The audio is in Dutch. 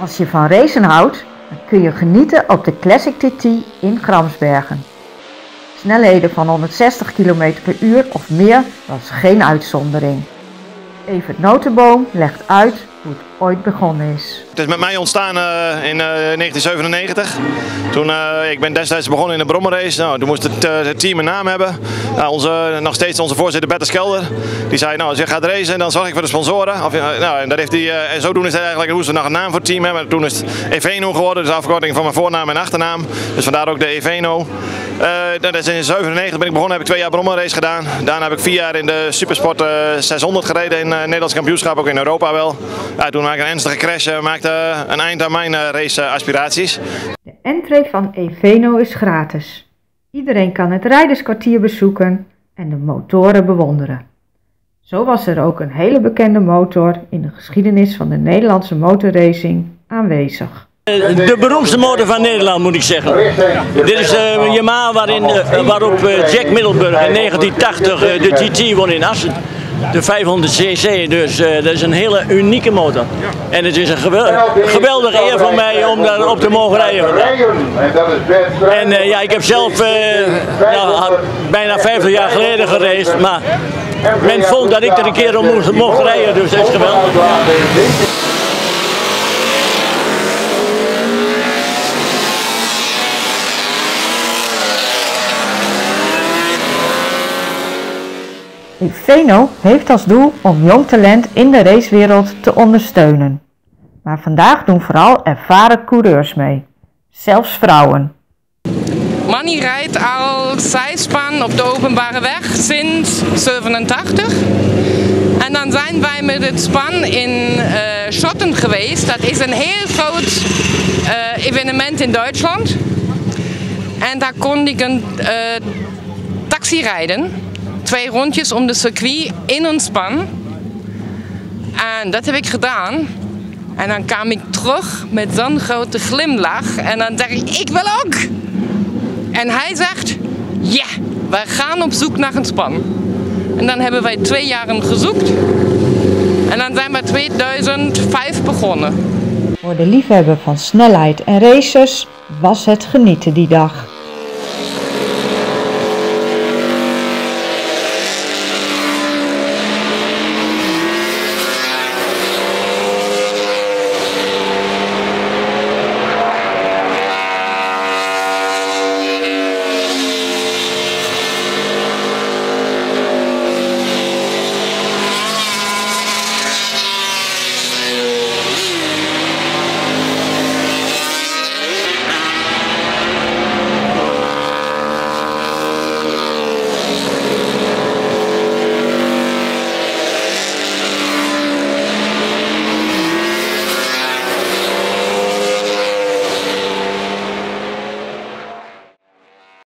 Als je van racen houdt, dan kun je genieten op de Classic TT in Gramsbergen. Snelheden van 160 km per uur of meer was geen uitzondering. Evert Notenboom legt uit hoe het ooit begonnen is. Het is met mij ontstaan uh, in uh, 1997. Toen, uh, ik ben destijds begonnen in de brommerrace. Nou, toen moest het, het, team een naam hebben. onze, nog steeds onze voorzitter Bette Skelder. Die zei, nou, als je gaat racen, dan zorg ik voor de sponsoren. Of, nou, en, dat heeft en zodoende is het eigenlijk, hoe ze nog een naam voor het team hebben. Toen is het Eveno geworden, dus afkorting van mijn voornaam en achternaam. Dus vandaar ook de Eveno. dat is in 97 ben ik begonnen, heb ik twee jaar brommerrace gedaan. Daarna heb ik vier jaar in de Supersport 600 gereden in Nederlands kampioenschap, ook in Europa wel. Ja, toen maakte ik een ernstige crash, maakte een eind aan mijn raceaspiraties. De entree van Eveno is gratis. Iedereen kan het rijderskwartier bezoeken en de motoren bewonderen. Zo was er ook een hele bekende motor in de geschiedenis van de Nederlandse motorracing aanwezig. De beroemdste motor van Nederland moet ik zeggen. Dit is uh, Yamaha waarin, waarop Jack Middelburg in 1980 de GT won in Assen de 500 cc. Dus uh, dat is een hele unieke motor. En het is een geweldige eer voor mij om daarop te mogen rijden. En uh, ja, ik heb zelf uh, nou, bijna 50 jaar geleden gereisd, maar men vond dat ik er een keer om mocht, mocht rijden, dus dat is geweldig. Veno heeft als doel om jong talent in de racewereld te ondersteunen. Maar vandaag doen vooral ervaren coureurs mee, zelfs vrouwen. Manny rijdt al zijspan op de openbare weg sinds 87. En dan zijn wij met het span in uh, Schotten geweest. Dat is een heel groot uh, evenement in Duitsland. En daar kon ik een uh, taxi rijden twee rondjes om de circuit in een span. En dat heb ik gedaan. En dan kwam ik terug met zo'n grote glimlach. En dan zeg ik, ik wil ook. En hij zegt, ja, wij gaan op zoek naar een span. En dan hebben wij twee jaren gezocht. En dan zijn we 2005 begonnen. Voor de liefhebber van snelheid en races was het genieten die dag.